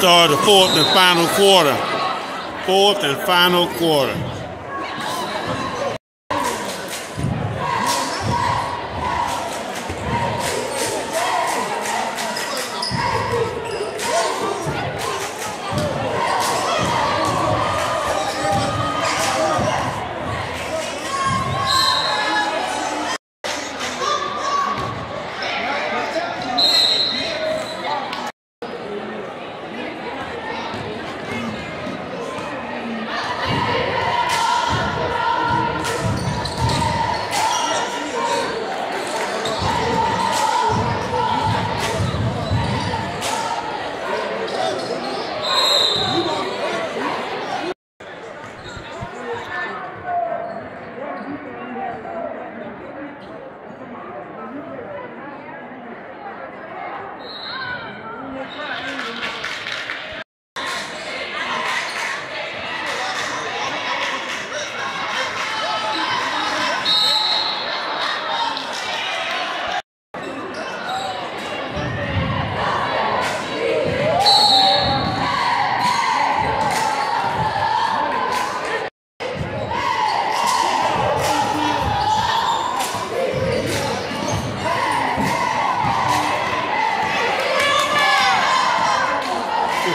start the fourth and final quarter. Fourth and final quarter.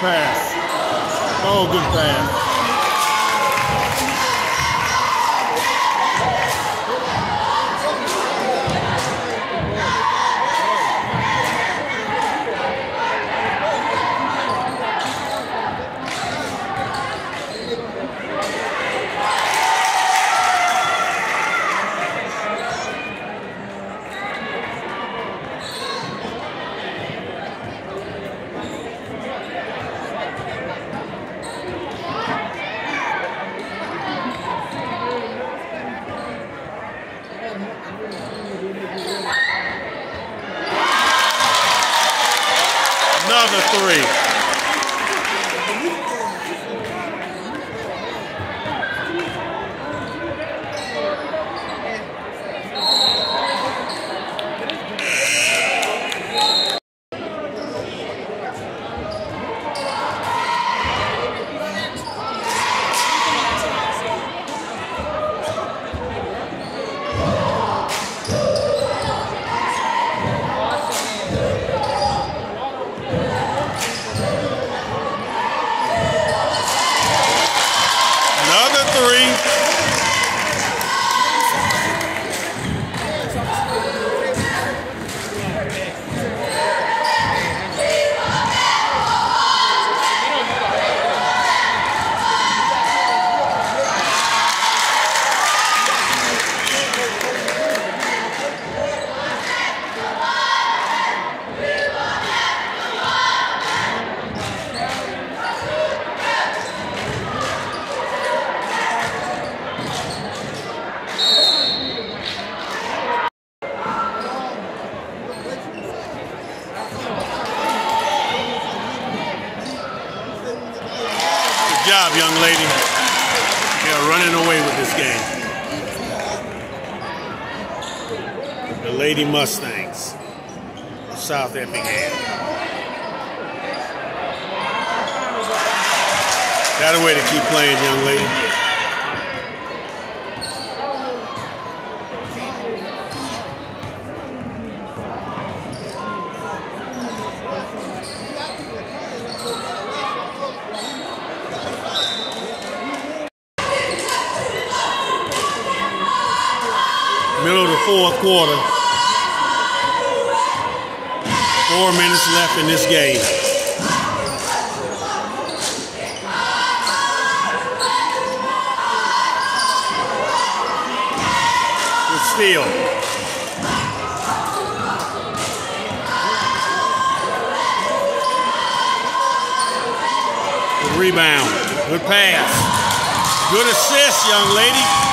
Pass. Oh, good pass. Another three. Another three. Good job, young lady. You're running away with this game. The Lady Mustangs of South Effingham. Got a way to keep playing, young lady. Middle of the fourth quarter. Four minutes left in this game. Good steal. Good rebound. Good pass. Good assist, young lady.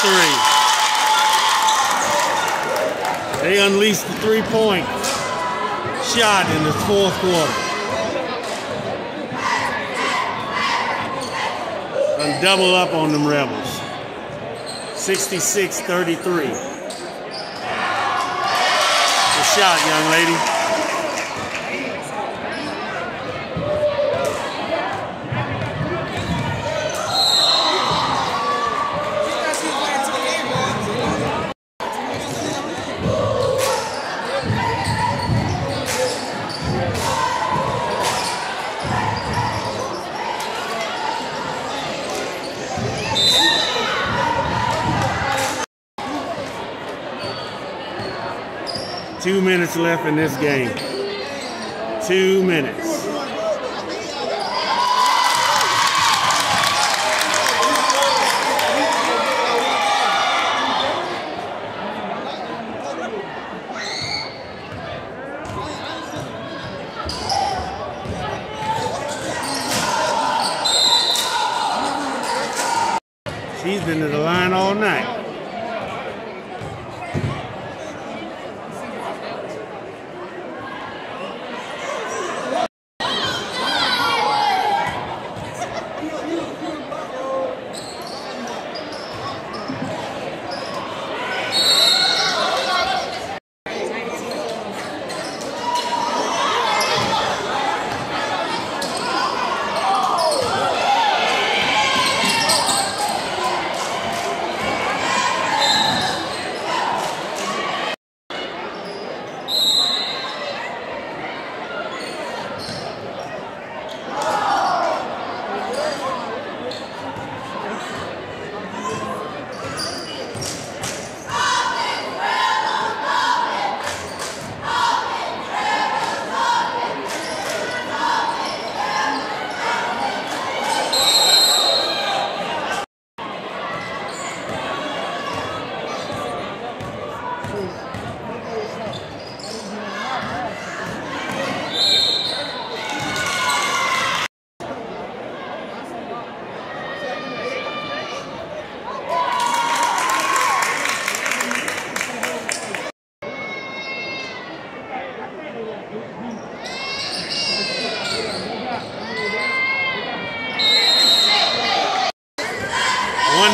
Three. They unleashed the three-point shot in the fourth quarter. And double up on them Rebels. 66-33. The shot, young lady. Two minutes left in this game. Two minutes. She's been to the line all night. One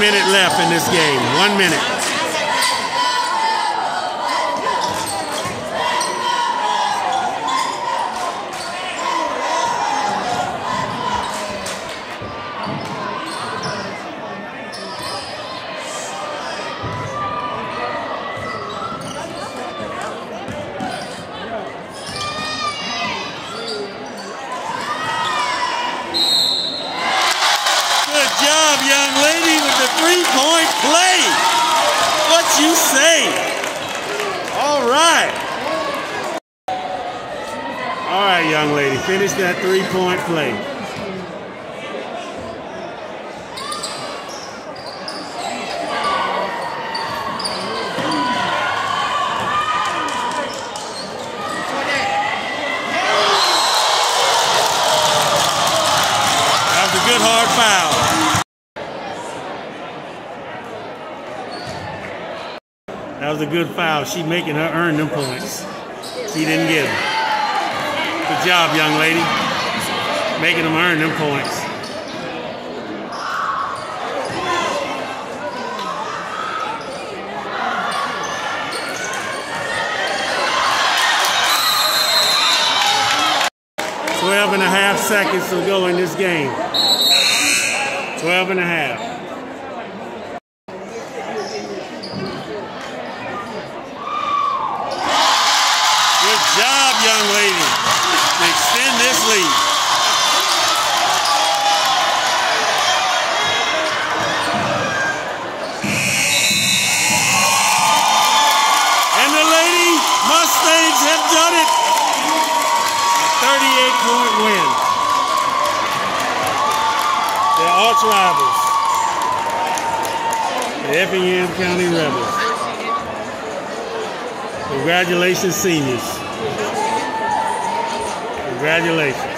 minute left in this game. One minute. Good job, young lady, with the three-point play. What you say? All right. All right, young lady, finish that three-point play. Good hard foul. That was a good foul. She making her earn them points. She didn't get them. Good job, young lady. Making them earn them points. Twelve and a half seconds to go in this game. Twelve and a half. Good job, young lady, extend this lead. And the Lady Mustangs have done it. A 38 point win. Their arch rivals, the Effingham County Rebels. Congratulations, seniors. Congratulations.